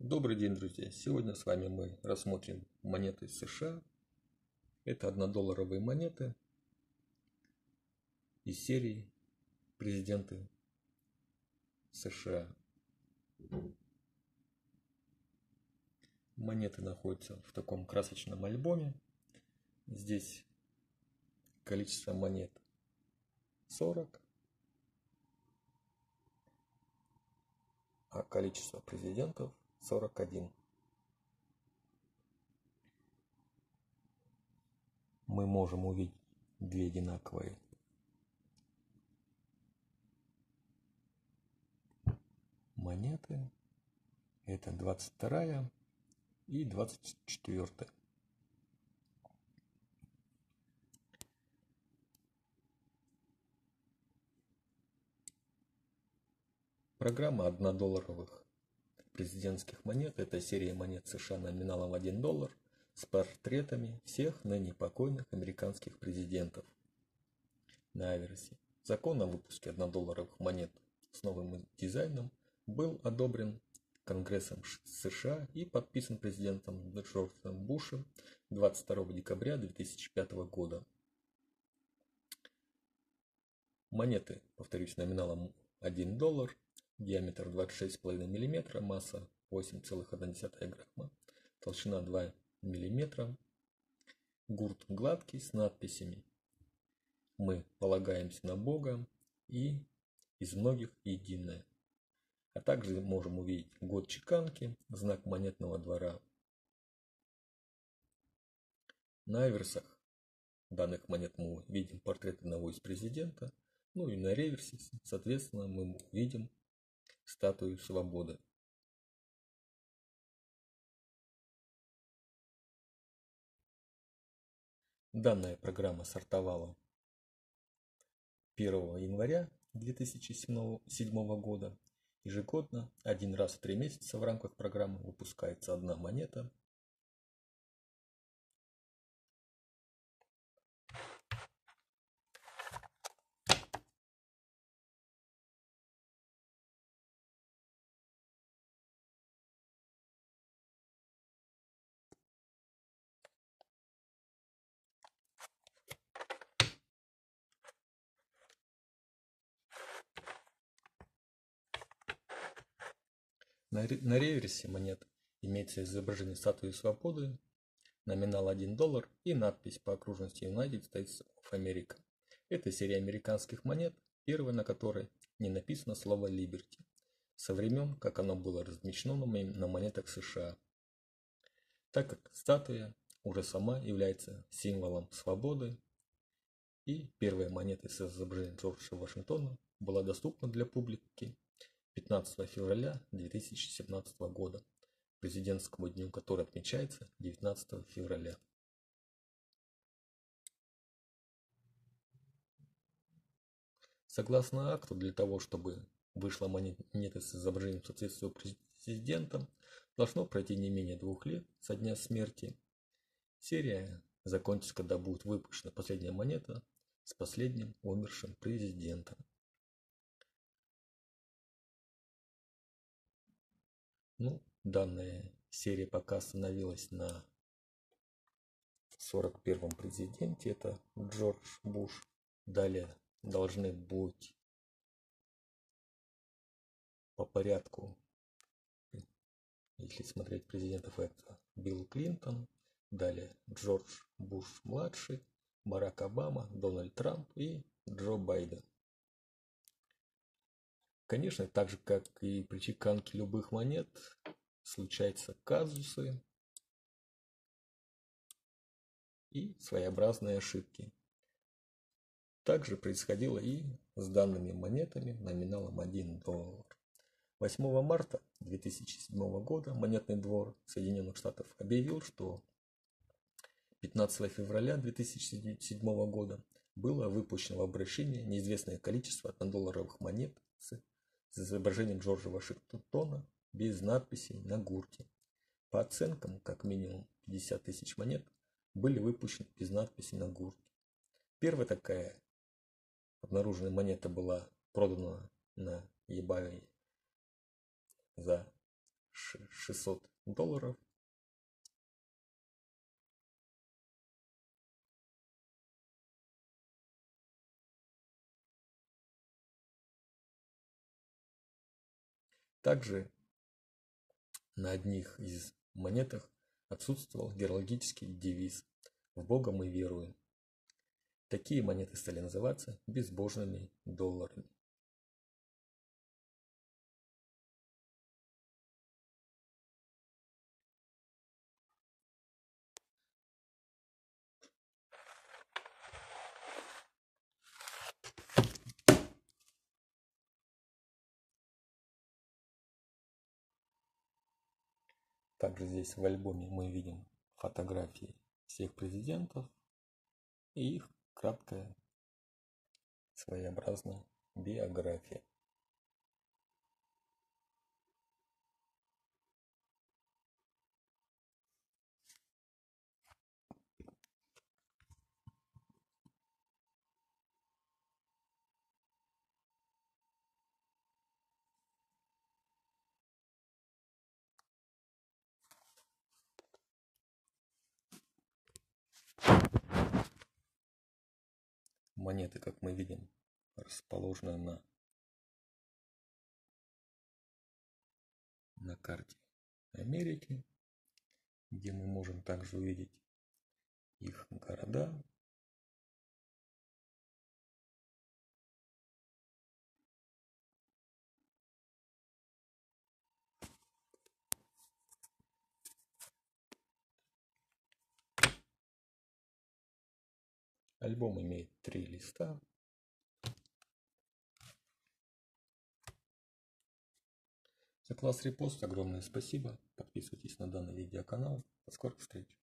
Добрый день, друзья! Сегодня с вами мы рассмотрим монеты США. Это однодолларовые монеты из серии президенты США. Монеты находятся в таком красочном альбоме. Здесь количество монет 40, а количество президентов 41. Мы можем увидеть две одинаковые монеты. Это 22 и 24. Программа однодолларовых президентских монет. Это серия монет США номиналом 1 доллар с портретами всех ныне покойных американских президентов. На аверсе закон о выпуске однодолларовых монет с новым дизайном был одобрен Конгрессом США и подписан президентом Джорджем Бушем 22 декабря 2005 года. Монеты, повторюсь, номиналом 1 доллар диаметр 26,5 мм, масса 8,1 грамма, толщина 2 мм, гурт гладкий с надписями «Мы полагаемся на Бога» и «Из многих единое». А также можем увидеть год чеканки, знак монетного двора. На аверсах данных монет мы видим портрет одного из президента, ну и на реверсе, соответственно, мы видим статую свободы Данная программа сортовала 1 января 2007 года. Ежегодно, один раз в три месяца в рамках программы выпускается одна монета На, реверсе монет имеется изображение статуи свободы, номинал 1 доллар и надпись по окружности United States of America. Это серия американских монет, первая на которой не написано слово Liberty, со времен, как оно было размещено на монетах США. Так как статуя уже сама является символом свободы, и первая монета с изображением Джорджа Вашингтона была доступна для публики 15 февраля 2017 года, президентскому дню, который отмечается 19 февраля. Согласно акту, для того, чтобы вышла монета с изображением соответствия президента, должно пройти не менее двух лет со дня смерти. Серия закончится, когда будет выпущена последняя монета с последним умершим президентом. Ну, данная серия пока остановилась на 41-м президенте, это Джордж Буш. Далее должны быть по порядку, если смотреть президентов, это Билл Клинтон, далее Джордж Буш младший, Барак Обама, Дональд Трамп и Джо Байден. Конечно, так же, как и при чеканке любых монет, случаются казусы и своеобразные ошибки. Также происходило и с данными монетами номиналом 1 доллар. 8 марта 2007 года Монетный двор Соединенных Штатов объявил, что 15 февраля 2007 года было выпущено в обращение неизвестное количество однодолларовых монет с с изображением Джорджа Вашингтона без надписей на гурте. По оценкам, как минимум 50 тысяч монет были выпущены без надписей на гурте. Первая такая обнаруженная монета была продана на eBay за 600 долларов. Также на одних из монетах отсутствовал геральдический девиз «В Бога мы веруем». Такие монеты стали называться безбожными долларами. Также здесь в альбоме мы видим фотографии всех президентов и их краткая своеобразная биография. Монеты, как мы видим, расположены на, на карте Америки, где мы можем также увидеть их города. Альбом имеет три листа. За класс репост огромное спасибо. Подписывайтесь на данный видеоканал. До скорых встреч.